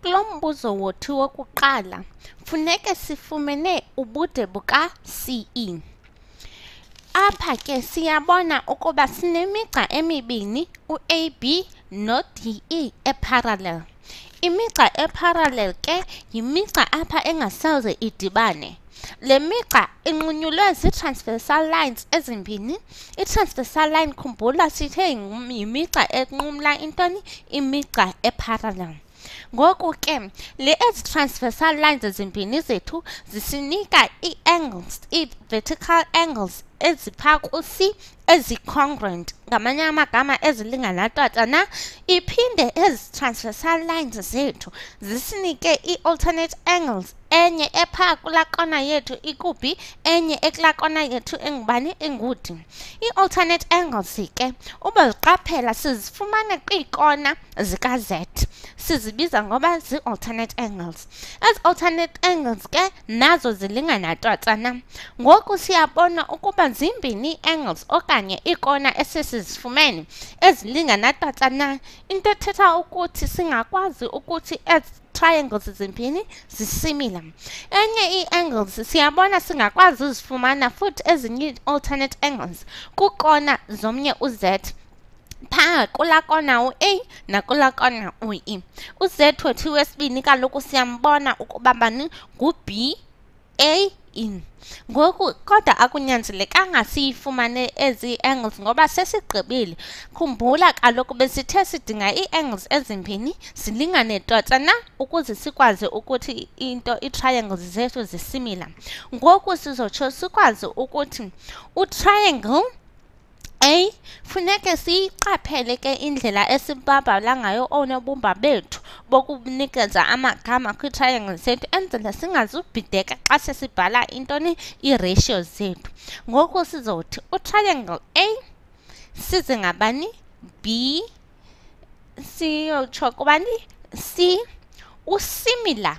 Kulo mbuzo wothu wokuqala funeke sifumene ubude buka-CE. Apha ke siyabona ukuba sinemigca emibini u-AB no-DE eparallel. Imigca eparallel ke yimigca apha engasoze idibane. Le migca inqunyulwe zii-transversal lines ezimbini. I-transversal line khumbula sithe yimigca enqumla intoni imigca eparallel. Ngoku ke le ezi transversal lines ezimbini zethu zisinika ii-angles, ii-vertical angles ezipha ku-C ezi-congruent ngamanye amagama ezilingana tata na iphinde ezi transversal lines zethu zisinike ii-alternate angles enye epha kula kona yethu ikuphi enye ekula kona yethu engubani engudi ii-alternate angles ke uba ziqaphela sizifumana kwiikona zika-z sizibiza ngoba zii-alternate angles ezi alternate angles ke nazo zilingana twatsana ngoku siyabona ukuba zimbini ii-angles okanye iikona esesizifumene ezilingana twatsana into ethetha ukuthi singakwazi ukuthi triangles zimbini zisimilar enye ii-angles siyabona singakwazi uzifumana futhi ezinye alternate angles kukona zomnye u-z phaa kulaa kona u-a nakulaa kona u-e u-z wethu wesibini kaloku siyambona ukuba bani ngu-b A in ngoku kodwa akunyanzelekanga siyifumane ezi angles ngoba sesigqibile khumbula kaloku besithe sidinga ii-angles ezimbini zilingane totsa na ukuze sikwazi ukuthi into ii-triangles zethu zisimila ngoku sizotsho sikwazi ukuthi utriangle A. Funeke siyiqapheleke indlela esibabhala ngayo oonobumba bethu bokunikeza amagama kwi-triangle zethu enzela singazubhideka xa sesibhala intoni ii-ratio zethu. Ngoku sizothi utriangle A size ngabani B siyotsho kubani C usimilar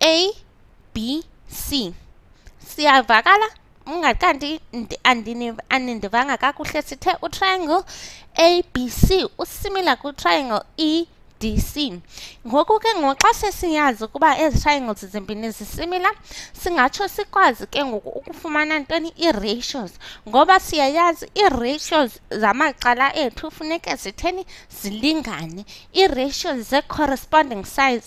a b c siyavakala ungathi kanti anindivanga kakuhle sithe utriangle a b c usimila kwitriangle e d c ngoku ke ngoxa sesiyazi ukuba ezi triangles zimbini zisimila singatsho sikwazi ke ngoku ukufumana ntoni ii-ratios ngoba siyayazi ii-ratios zamacala ethu funeke zitheni zilingane ii-ratios ze-corresponding size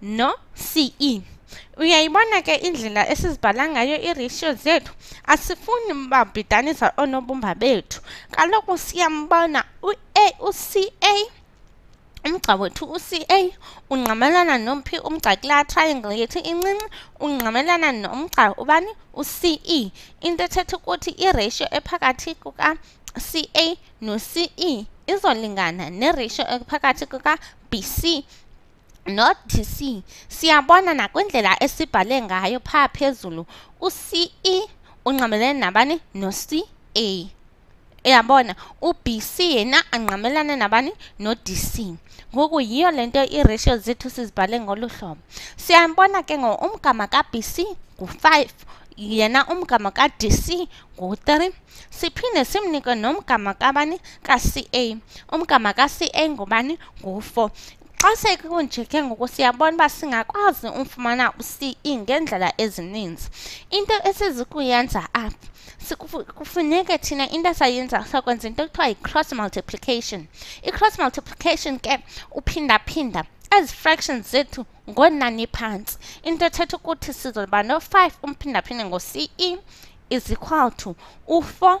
No, CE. Uyayibona ke indlela esizibhala ngayo iiratio zethu asifuni babhidanisa oonobumba bethu kaloku siyambona u-a u-ca umgca wethu u-ca ungqamelana nomphi umgca kula triangle yethu incinci ungqamelana nomgca ubani u-ce into ethetha ukuthi iratio ephakathi kuka-ca no-ce izolingana neratio ephakathi kuka-bc not to see siyabona nakwindlela esibhale ngayo pha phezulu uce ungqamelene nabani noca uyabona ubc yena angqamelane nabani nodc ngoku yiyo le nto iiratio zethu sizibhale ngolu hlobo siyambona ke ngo umgama kabc ngu-5 yena umgama ka-DC ngu-3 siphinde simnike nomgama kabani ka-CA umgama ka-CA ngubani ngu-4 Xa sekunjeke ngoku siyabona uba singakwazi umfumana u-CE ngeendlela ezininzi. Into esizikuyenza apha kufuneke thina into esayenza sakwenza into ekuthiwa yi-cross multiplication. I-cross multiplication ke uphindaphinda ezi fractions zethu ngonani phantsi. Into ethetha ukuthi sizoba no-five umphindaphinde ngo-CE is equal to u-four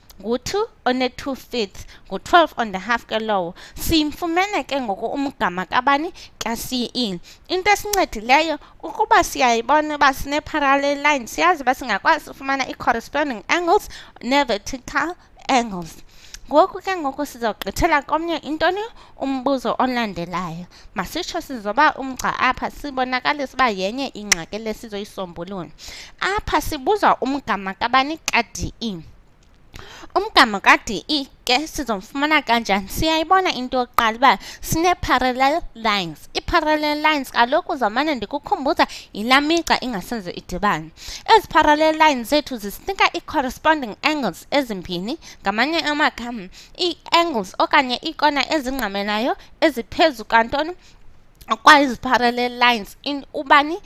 ngu-2 one-2 fifth ngu-12 on the half ke lowo siyimfumene ke ngoku umgama kabani ka-ce into esincedileyo ukuba siyayibona uba sine-parallel line siyazi uba singakwazi ufumana i-corresponding angles ne-vertical angles ngoku ke ngoku sizawugqithela komnye intoni umbuzo olandelayo Masitsho sizoba umgca apha sibonakalisa uba yenye ingxaki le sizoyisombulula. Apha sibuza umgama kabani ka-DE. Umgama ka-DE ke sizomfumana kanjani? Siyayibona into yokuqala uba sinee-parallel lines. Ii-parallel lines kaloku zamane ndikukhumbuza yilaa migca ingasenze idibane. Ezi parallel lines zethu zisinika ii-corresponding angles ezimbini, ngamanye amagama ii-angles okanye iikona ezingqamelayo eziphezu kantoni kwaye zi-parallel lines in ubani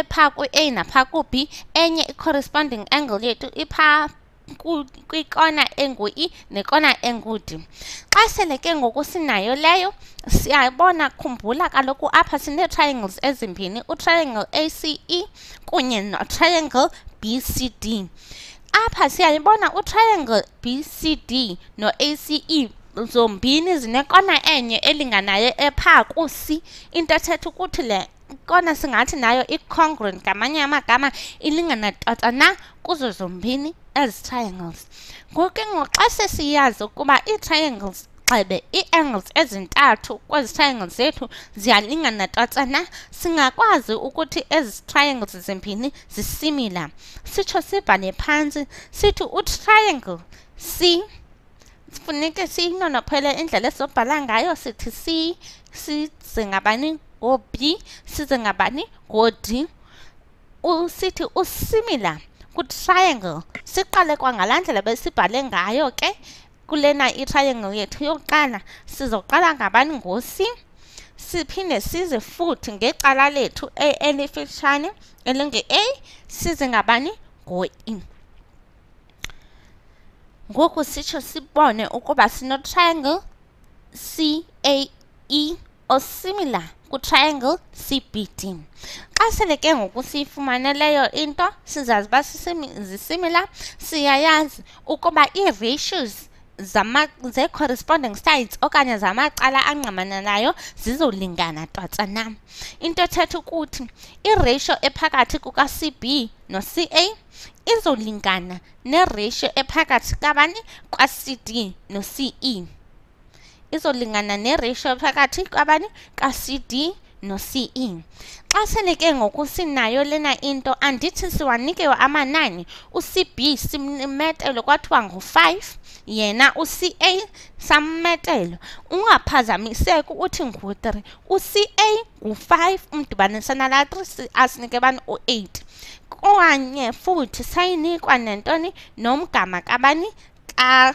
epha kwi-a napha ku-b enye i-corresponding angle yethu ipha kwikona engu-e nekona engu-d xa sele ke ngoku sinayo leyo siyabona khumbula kaloku apha sinee-triangles ezimbini utriangle ace kunye notriangle bcd apha siyayibona utriangle bcd noace zombini zinekona enye elinganayo epha kuc into ethetha ukuthi le kona singathi nayo i-congruent ngamanye amagama ilingana tata na kuzo zombini ezi triangles ngoke ngoxa sesiyazi ukuba ii-triangles xebe ii-angles ezintathu kwezi triangles zethu ziyalingana twatsana singakwazi ukuthi ezi triangles zimbini zisimila sitsho sibhale phantsi sithi utriangle c funeke siyinonophele indlela esizobhala ngayo sithi c size ngabani ngo-b size ngabani ngo-d sithi usimila kutriangle siqale kwangalaa ndlela besibhale ngayo ke kulena itriangle yethu yokuqala sizoqala ngabani ngoc siphinde size futhi ngecala lethu a elifitshane elinge-a size ngabani ngo-e ngoku sitsho sibone ukuba sinotriangle c a e or similar kwitriangle CBD. Xa sele ke ngoku siyifumane leyo into sizazi uba zisimilar siyayazi ukuba ii-ratios zee-corresponding sides okanye zamacala angqamananayo zizolingana twatsa na. Into ethetha ukuthi iratio ephakathi kuka-CB no-CA izolingana neratio ephakathi kabani kwa-CD no-CE. izolingana neratio phakathi kwabani ka-cd no-ce xa sele ke ngoku sinayo lena into andithi siwanikewe amanani ucb simmetelwe kwathiwa ngu-five yena uCA sammetelo ungaphazamiseki uthi ngu-3 uCA ngu-5 umdibanisa nala 3 asinike bani u-8 kwanye futhi sayinikwa nentoni nomgama kabani ka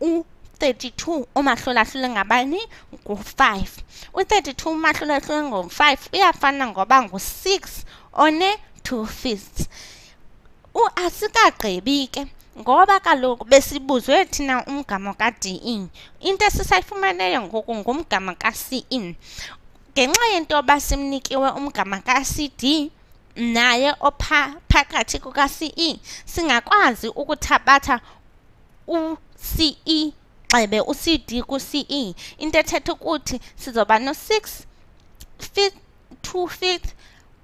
u-32 umahlulahlule ngabani ngu-5 u-32 umahlulahlule ngo-5 uyafana ngoba ngu-6 one-two fists asikagqibi ke ngoba kaloku besibuzwe thina umgama ka-de into esisayifumaneyo ngoku ngumgama ka-ce ngenxa yento yoba simnikiwe umgama ka-cd naye opha phakathi kuka-ce singakwazi ukuthabatha uCE gxebe uCD kuCE into ethetha ukuthi sizoba no-6 fifth two fifth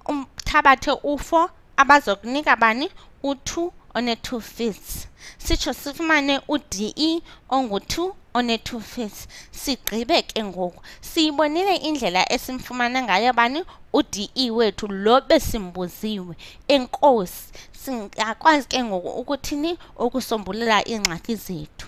umthabathe u-4 abazokunika bani u-2 one-two fifths sitsho sifumane uDE ongu-2 one-two fifths sigqibe ke ngoku siyibonile indlela esimfumana ngayo bani uDE wethu lo besimbuziwe enkosi singakwazi ke ngoku ukuthini okusombulula iingxaki zethu.